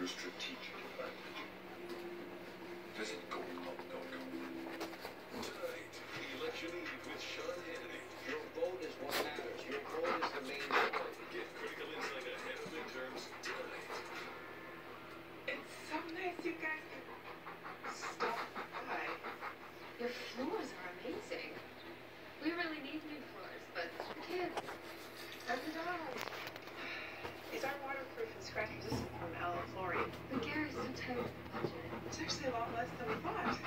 your strategic advantage. Visit goldhub.com. Tonight, The Election Eve with Sean from LL Flooring. But Gary's so. It's actually a lot less than we thought.